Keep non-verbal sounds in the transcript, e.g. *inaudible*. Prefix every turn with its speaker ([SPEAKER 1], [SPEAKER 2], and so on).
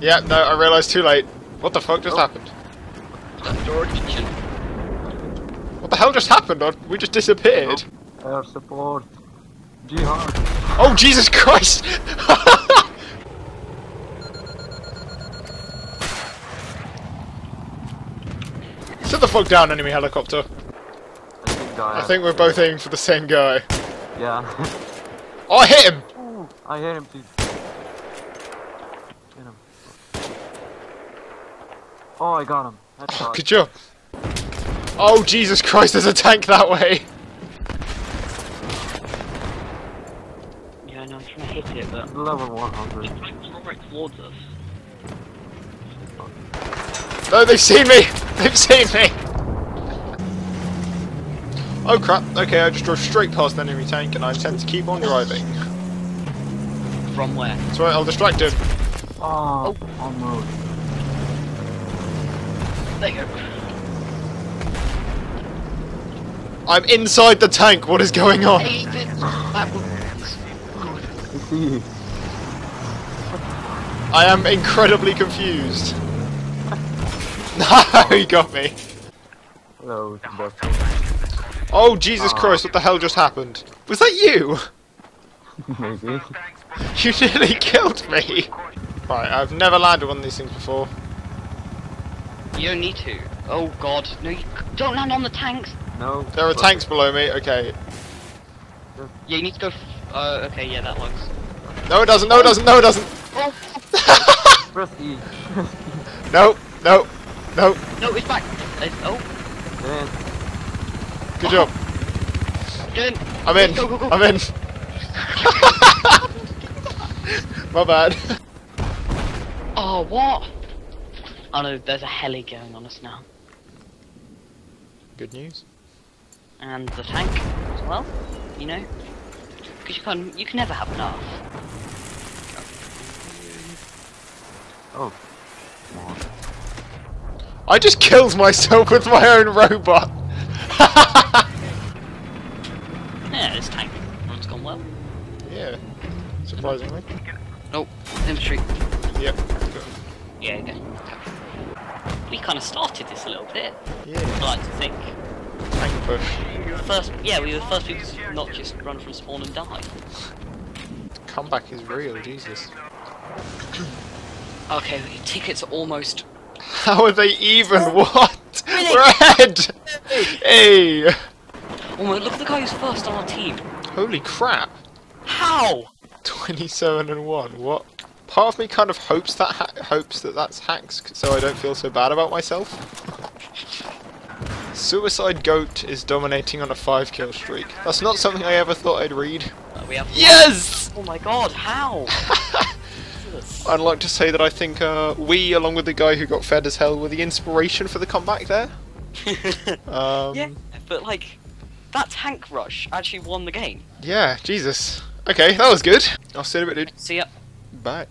[SPEAKER 1] Yeah, no, I realised too late. What the fuck just
[SPEAKER 2] Oh.
[SPEAKER 1] happened?
[SPEAKER 2] Door kitchen.
[SPEAKER 1] What the hell just happened? We just disappeared.
[SPEAKER 3] Air support. Jihad.
[SPEAKER 1] Oh, Jesus Christ! *laughs* Sit the fuck down, enemy helicopter.
[SPEAKER 3] I think guy.
[SPEAKER 1] I think we're both aiming for the same guy.
[SPEAKER 3] Yeah.
[SPEAKER 1] Oh, I hit him!
[SPEAKER 3] Ooh, I hit him too. Get him. Oh, I got him. Headshot.
[SPEAKER 1] Good job. Oh, Jesus Christ, there's a tank that way!
[SPEAKER 2] Yeah, no, I'm trying to hit it, but
[SPEAKER 3] Level 100.
[SPEAKER 2] it's like right towards us.
[SPEAKER 1] No, they've seen me! They've seen me! Oh crap, okay, I just drove straight past the enemy tank and I intend to keep on driving.
[SPEAKER 2] From where?
[SPEAKER 1] That's right, I'll distract him.
[SPEAKER 3] Ah, oh, almost.
[SPEAKER 2] There you go.
[SPEAKER 1] I'm inside the tank, what is going on?
[SPEAKER 2] Hey, it- that was
[SPEAKER 3] You see.
[SPEAKER 1] I am incredibly confused. *laughs* No, he got me.
[SPEAKER 3] That was the best.
[SPEAKER 1] Oh, Jesus ah. Christ, what the hell just happened? Was that you? *laughs*
[SPEAKER 3] Maybe.
[SPEAKER 1] You nearly killed me! Right, I've never landed one of these things before.
[SPEAKER 2] You don't need to. Oh god, no, you don't land on the tanks.
[SPEAKER 3] No.
[SPEAKER 1] There are tanks below me, okay.
[SPEAKER 2] Yeah, you need to go. F uh, okay, yeah, that works.
[SPEAKER 1] No, it doesn't, no, it doesn't, no, it doesn't!
[SPEAKER 2] Oh
[SPEAKER 3] Press E.
[SPEAKER 1] No, no, no,
[SPEAKER 2] no, it's back. It's, oh,
[SPEAKER 3] Then.
[SPEAKER 1] good job.
[SPEAKER 2] good.
[SPEAKER 1] I'm in,
[SPEAKER 2] Go, go, go.
[SPEAKER 1] I'm in. *laughs* *laughs* My bad.
[SPEAKER 2] Oh, what? Oh no, there's a heli going on us now,
[SPEAKER 1] Good news.
[SPEAKER 2] and the tank as well. You know, because you can you can never have enough.
[SPEAKER 3] Oh. Come on.
[SPEAKER 1] I just killed myself with my own robot! *laughs*
[SPEAKER 2] Yeah, this tank run's gone well.
[SPEAKER 1] yeah, surprisingly.
[SPEAKER 2] Oh, infantry.
[SPEAKER 1] Yep.
[SPEAKER 2] Yeah, okay. We kind of started this a little bit.
[SPEAKER 1] Yeah.
[SPEAKER 2] I like to think.
[SPEAKER 1] push.
[SPEAKER 2] We first, yeah, we were the first people to not just run from spawn and die.
[SPEAKER 1] Comeback is real, Jesus. *clears throat*
[SPEAKER 2] Okay, tickets are almost. *laughs*
[SPEAKER 1] How are they even? What? We're ahead! *laughs* Hey!
[SPEAKER 2] Oh my, look at the guy who's first on our team.
[SPEAKER 1] Holy crap!
[SPEAKER 2] How?
[SPEAKER 1] 27 and 1, what? Part of me kind of hopes that ha hopes that that's hacks, so I don't feel so bad about myself. Suicide Goat is dominating on a 5 kill streak. That's not something I ever thought I'd read.
[SPEAKER 2] Uh.
[SPEAKER 1] Yes!
[SPEAKER 2] Oh my god, how? *laughs*
[SPEAKER 1] I'd like to say that I think uh, we, along with the guy who got fed as hell, were the inspiration for the comeback there. *laughs* Um,
[SPEAKER 2] yeah, but like, that tank rush actually won the game.
[SPEAKER 1] yeah, Jesus. Okay, that was good. I'll see you in a bit, dude.
[SPEAKER 2] See ya.
[SPEAKER 1] Bye.